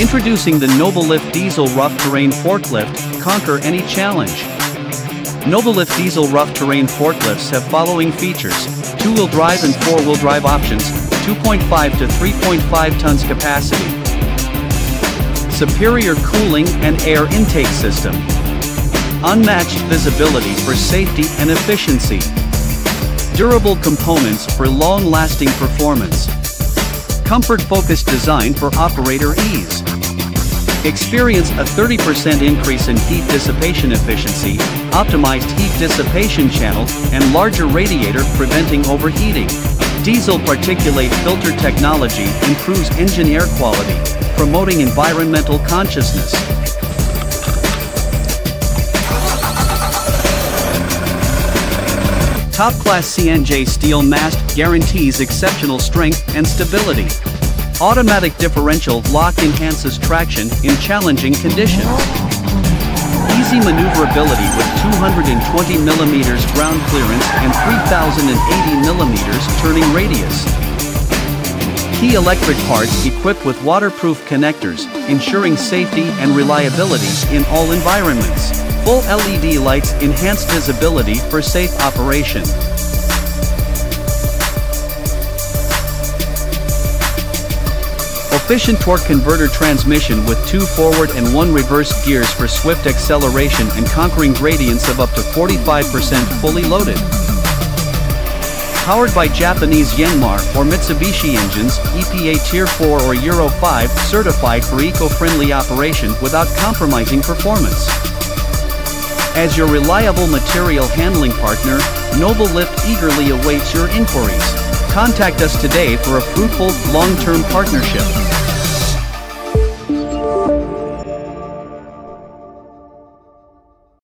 Introducing the Noblelift Diesel Rough Terrain Forklift, conquer any challenge. Noblelift Diesel Rough Terrain Forklifts have following features, two-wheel drive and four-wheel drive options, 2.5 to 3.5 tons capacity. Superior cooling and air intake system. Unmatched visibility for safety and efficiency. Durable components for long-lasting performance. Comfort-focused design for operator ease. Experience a 30% increase in heat dissipation efficiency, optimized heat dissipation channel, and larger radiator preventing overheating. Diesel particulate filter technology improves engine air quality, promoting environmental consciousness. Top-class CNJ steel mast guarantees exceptional strength and stability. Automatic differential lock enhances traction in challenging conditions. Easy maneuverability with 220mm ground clearance and 3080mm turning radius. Key electric parts equipped with waterproof connectors, ensuring safety and reliability in all environments. Full LED lights enhance visibility for safe operation. Efficient torque converter transmission with two forward and one reverse gears for swift acceleration and conquering gradients of up to 45% fully loaded. Powered by Japanese Yanmar or Mitsubishi engines, EPA Tier 4 or Euro 5 certified for eco-friendly operation without compromising performance. As your reliable material handling partner, Noblelift eagerly awaits your inquiries. Contact us today for a fruitful, long-term partnership.